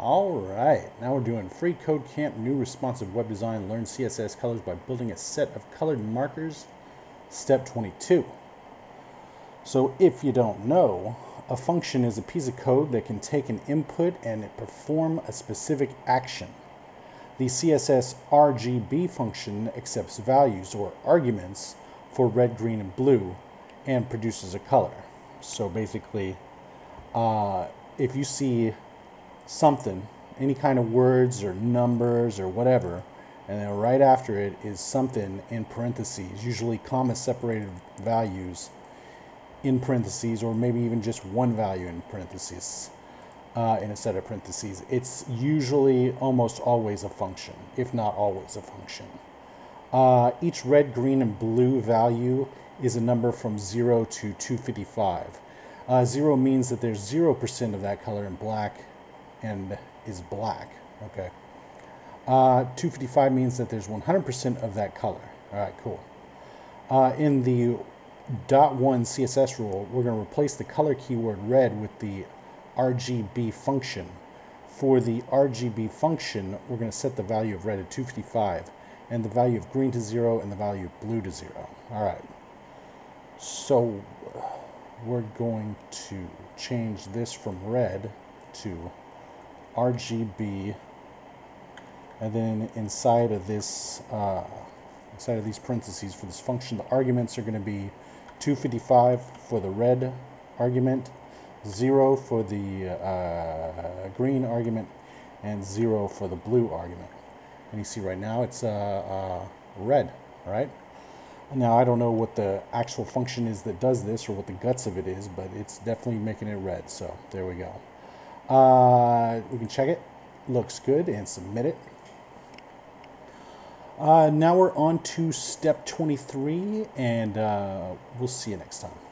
All right, now we're doing free code camp, new responsive web design, learn CSS colors by building a set of colored markers, step 22. So if you don't know, a function is a piece of code that can take an input and perform a specific action. The CSS RGB function accepts values or arguments for red, green, and blue and produces a color. So basically, uh, if you see something, any kind of words or numbers or whatever, and then right after it is something in parentheses, usually comma separated values in parentheses, or maybe even just one value in parentheses uh, in a set of parentheses. It's usually almost always a function, if not always a function. Uh, each red, green, and blue value is a number from 0 to 255. Uh, 0 means that there's 0% of that color in black, and is black. Okay. Uh, 255 means that there's 100% of that color. All right, cool. Uh, in the dot one CSS rule, we're going to replace the color keyword red with the RGB function. For the RGB function, we're going to set the value of red at 255 and the value of green to zero and the value of blue to zero. All right. So we're going to change this from red to RGB and then inside of this uh, inside of these parentheses for this function the arguments are going to be 255 for the red argument 0 for the uh, green argument and 0 for the blue argument. And you see right now it's uh, uh red right? Now I don't know what the actual function is that does this or what the guts of it is but it's definitely making it red so there we go uh, we can check it. Looks good and submit it. Uh, now we're on to step 23 and uh, we'll see you next time.